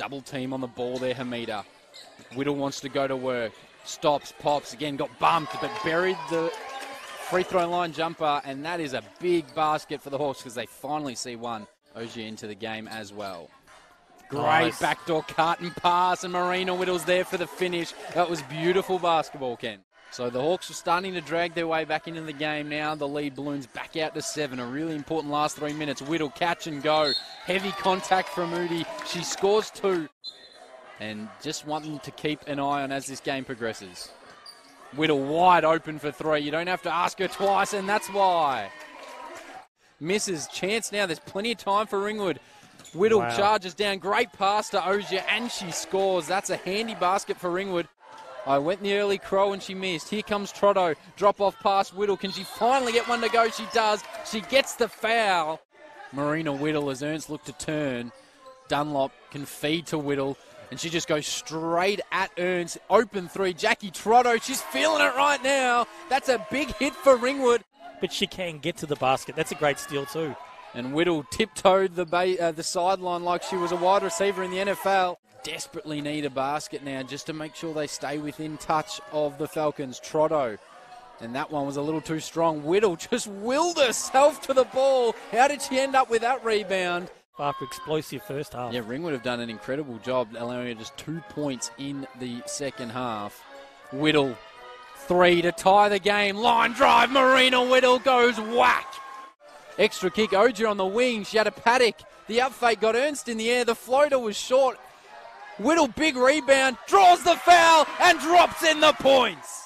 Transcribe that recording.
Double team on the ball there, Hamida. Whittle wants to go to work. Stops, pops, again got bumped, but buried the free throw line jumper, and that is a big basket for the Hawks because they finally see one. Ogier into the game as well. Great Nice. backdoor cut and pass, and Marena Whittle's there for the finish. That was beautiful basketball, Ken. So the Hawks are starting to drag their way back into the game now. The lead balloons back out to seven. A really important last three minutes. Whittle catch and go. Heavy contact from Moody. She scores two. And just wanting to keep an eye on as this game progresses. Whittle wide open for three. You don't have to ask her twice, and that's why. Misses. Chance now. There's plenty of time for Ringwood. Whittle Wow. charges down. Great pass to Ogier, and she scores. That's a handy basket for Ringwood. I went in the early crow and she missed. Here comes Trotto. Drop off past Whittle. Can she finally get one to go? She does. She gets the foul. Marena Whittle as Ernst look to turn. Dunlop can feed to Whittle. And she just goes straight at Ernst. Open three. Jackie Trotto. She's feeling it right now. That's a big hit for Ringwood. But she can get to the basket. That's a great steal, too. And Whittle tiptoed the ba- uh, the sideline like she was a wide receiver in the NFL. Desperately need a basket now just to make sure they stay within touch of the Falcons. Trotto. And that one was a little too strong. Whittle just willed herself to the ball. How did she end up with that rebound? After explosive first half. Yeah, Ringwood have done an incredible job, allowing her just two points in the second half. Whittle, three to tie the game. Line drive, Marena Whittle goes whack. Extra kick, Ogier on the wing. She had a paddock. The up fake got Ernst in the air. The floater was short. Whittle, big rebound, draws the foul and drops in the points.